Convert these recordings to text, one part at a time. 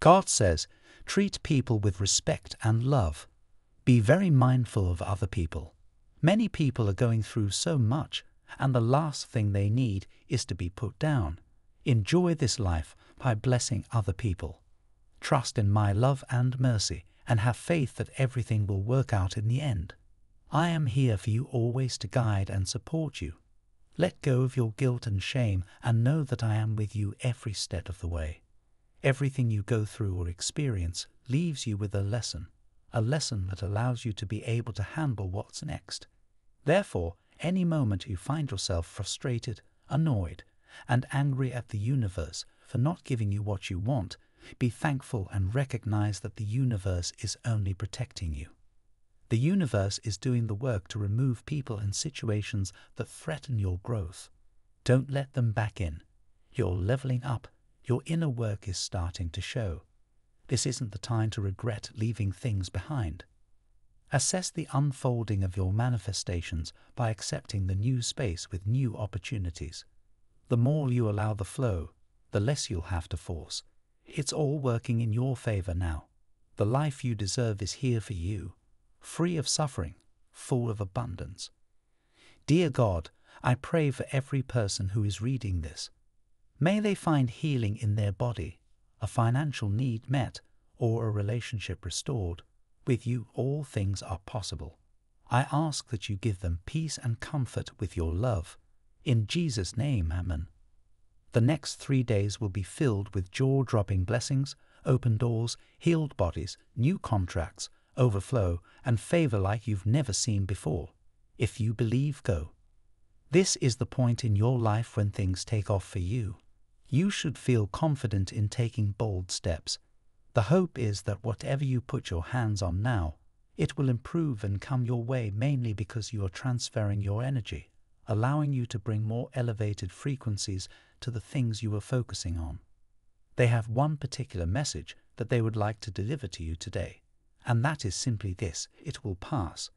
God says, treat people with respect and love. Be very mindful of other people. Many people are going through so much, and the last thing they need is to be put down. Enjoy this life by blessing other people. Trust in my love and mercy, and have faith that everything will work out in the end. I am here for you always to guide and support you. Let go of your guilt and shame and know that I am with you every step of the way. Everything you go through or experience leaves you with a lesson, a lesson that allows you to be able to handle what's next. Therefore, any moment you find yourself frustrated, annoyed, and angry at the universe for not giving you what you want, be thankful and recognize that the universe is only protecting you. The universe is doing the work to remove people and situations that threaten your growth. Don't let them back in. You're leveling up. Your inner work is starting to show. This isn't the time to regret leaving things behind. Assess the unfolding of your manifestations by accepting the new space with new opportunities. The more you allow the flow, the less you'll have to force. It's all working in your favor now. The life you deserve is here for you, free of suffering, full of abundance. Dear God, I pray for every person who is reading this. May they find healing in their body, a financial need met, or a relationship restored. With you, all things are possible. I ask that you give them peace and comfort with your love. In Jesus' name, Amen. The next three days will be filled with jaw dropping blessings, open doors, healed bodies, new contracts, overflow, and favor like you've never seen before. If you believe, go. This is the point in your life when things take off for you. You should feel confident in taking bold steps. The hope is that whatever you put your hands on now, it will improve and come your way mainly because you are transferring your energy, allowing you to bring more elevated frequencies to the things you are focusing on. They have one particular message that they would like to deliver to you today, and that is simply this it will pass.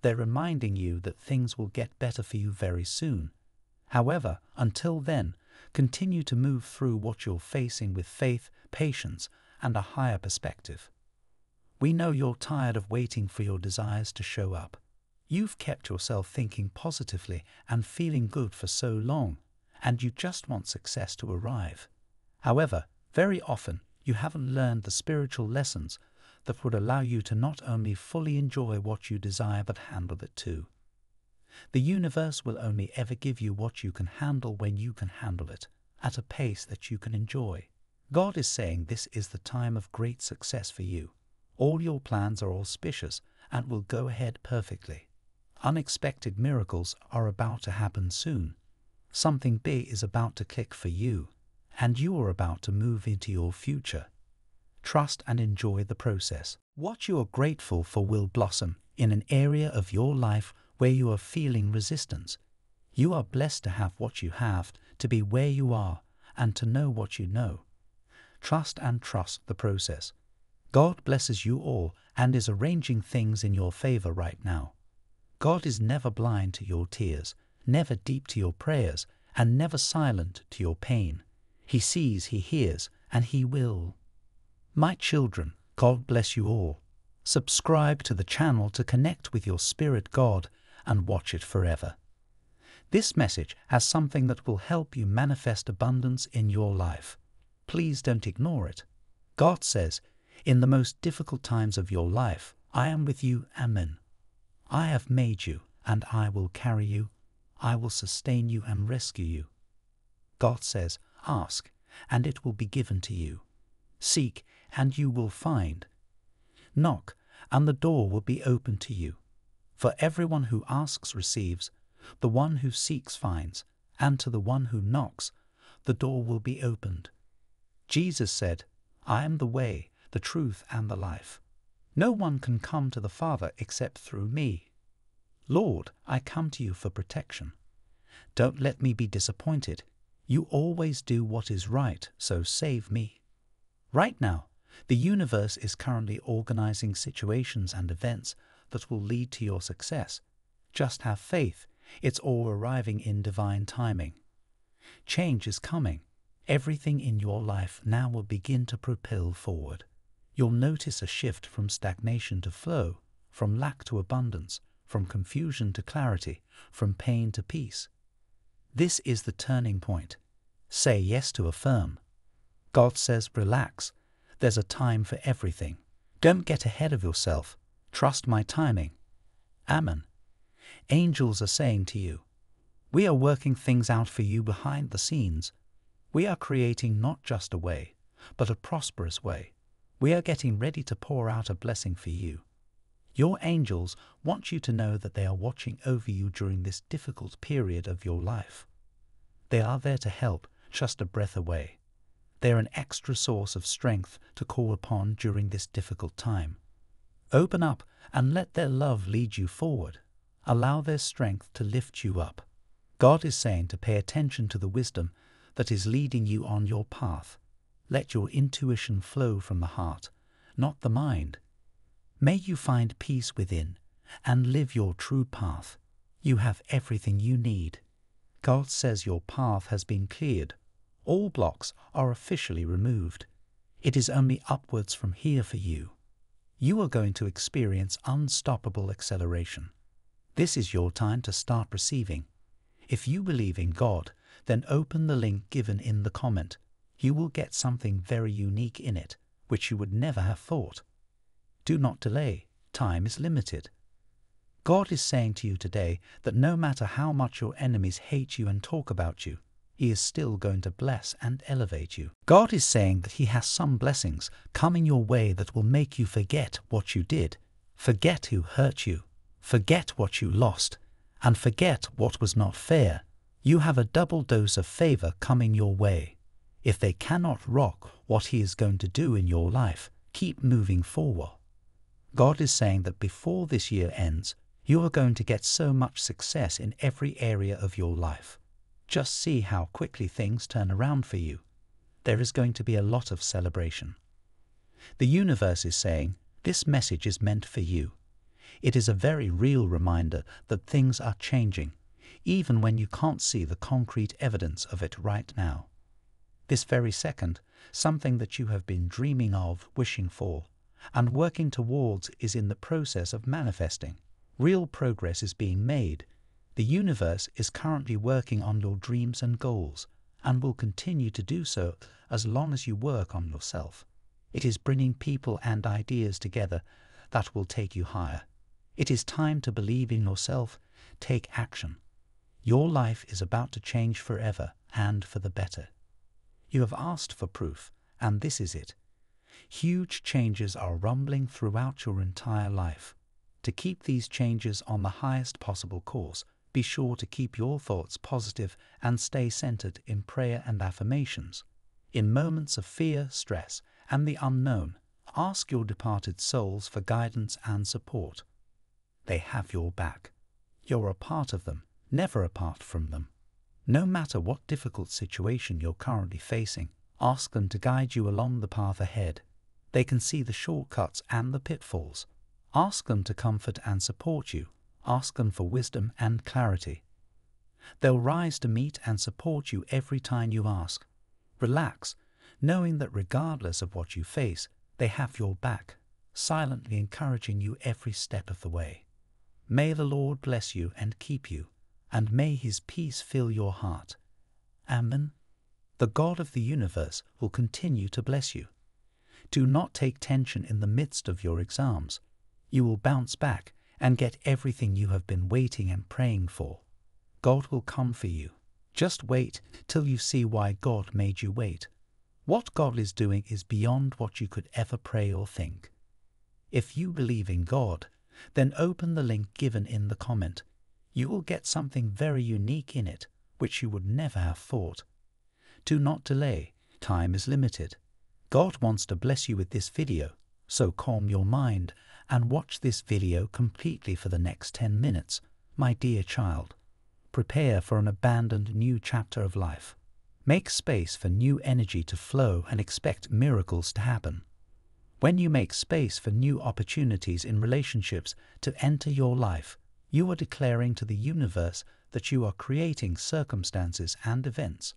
They're reminding you that things will get better for you very soon. However, until then, continue to move through what you're facing with faith, patience, and a higher perspective. We know you're tired of waiting for your desires to show up. You've kept yourself thinking positively and feeling good for so long, and you just want success to arrive. However, very often you haven't learned the spiritual lessons that would allow you to not only fully enjoy what you desire but handle it too. The universe will only ever give you what you can handle when you can handle it, at a pace that you can enjoy. God is saying this is the time of great success for you. All your plans are auspicious and will go ahead perfectly. Unexpected miracles are about to happen soon. Something big is about to click for you, and you are about to move into your future. Trust and enjoy the process. What you are grateful for will blossom in an area of your life where you are feeling resistance. You are blessed to have what you have, to be where you are, and to know what you know. Trust and trust the process. God blesses you all and is arranging things in your favor right now. God is never blind to your tears, never deep to your prayers, and never silent to your pain. He sees, He hears, and He will. My children, God bless you all. Subscribe to the channel to connect with your spirit God and watch it forever. This message has something that will help you manifest abundance in your life. Please don't ignore it. God says, In the most difficult times of your life, I am with you, Amen. I have made you, and I will carry you. I will sustain you and rescue you. God says, Ask, and it will be given to you. Seek, and you will find. Knock, and the door will be opened to you. For everyone who asks receives, the one who seeks finds, and to the one who knocks, the door will be opened. Jesus said, I am the way, the truth, and the life. No one can come to the Father except through me. Lord, I come to you for protection. Don't let me be disappointed. You always do what is right, so save me. Right now, the universe is currently organizing situations and events that will lead to your success. Just have faith, it's all arriving in divine timing. Change is coming. Everything in your life now will begin to propel forward. You'll notice a shift from stagnation to flow, from lack to abundance, from confusion to clarity, from pain to peace. This is the turning point. Say yes to affirm. God says, relax. There's a time for everything. Don't get ahead of yourself. Trust my timing. Amen. Angels are saying to you, We are working things out for you behind the scenes. We are creating not just a way, but a prosperous way. We are getting ready to pour out a blessing for you. Your angels want you to know that they are watching over you during this difficult period of your life. They are there to help, just a breath away. They are an extra source of strength to call upon during this difficult time. Open up and let their love lead you forward. Allow their strength to lift you up. God is saying to pay attention to the wisdom that is leading you on your path. Let your intuition flow from the heart, not the mind. May you find peace within and live your true path. You have everything you need. God says your path has been cleared. All blocks are officially removed. It is only upwards from here for you. You are going to experience unstoppable acceleration. This is your time to start receiving. If you believe in God, then open the link given in the comment. You will get something very unique in it, which you would never have thought. Do not delay. Time is limited. God is saying to you today that no matter how much your enemies hate you and talk about you, He is still going to bless and elevate you. God is saying that He has some blessings coming your way that will make you forget what you did, forget who hurt you, forget what you lost, and forget what was not fair. You have a double dose of favor coming your way. If they cannot rock what He is going to do in your life, keep moving forward. God is saying that before this year ends, you are going to get so much success in every area of your life. Just see how quickly things turn around for you. There is going to be a lot of celebration. The universe is saying, this message is meant for you. It is a very real reminder that things are changing, even when you can't see the concrete evidence of it right now. This very second, something that you have been dreaming of, wishing for, and working towards is in the process of manifesting. Real progress is being made. The universe is currently working on your dreams and goals and will continue to do so as long as you work on yourself. It is bringing people and ideas together that will take you higher. It is time to believe in yourself, take action. Your life is about to change forever and for the better. You have asked for proof, and this is it. Huge changes are rumbling throughout your entire life. To keep these changes on the highest possible course, be sure to keep your thoughts positive and stay centered in prayer and affirmations. In moments of fear, stress, and the unknown, ask your departed souls for guidance and support. They have your back. You're a part of them, never apart from them. No matter what difficult situation you're currently facing, ask them to guide you along the path ahead. They can see the shortcuts and the pitfalls. Ask them to comfort and support you. Ask them for wisdom and clarity. They'll rise to meet and support you every time you ask. Relax, knowing that regardless of what you face, they have your back, silently encouraging you every step of the way. May the Lord bless you and keep you, and may his peace fill your heart. Amen. The God of the universe will continue to bless you. Do not take tension in the midst of your exams. You will bounce back and get everything you have been waiting and praying for. God will come for you. Just wait till you see why God made you wait. What God is doing is beyond what you could ever pray or think. If you believe in God, then open the link given in the comment. You will get something very unique in it, which you would never have thought. Do not delay, time is limited. God wants to bless you with this video, so calm your mind and watch this video completely for the next 10 minutes, my dear child. Prepare for an abandoned new chapter of life. Make space for new energy to flow and expect miracles to happen. When you make space for new opportunities in relationships to enter your life, you are declaring to the universe that you are creating circumstances and events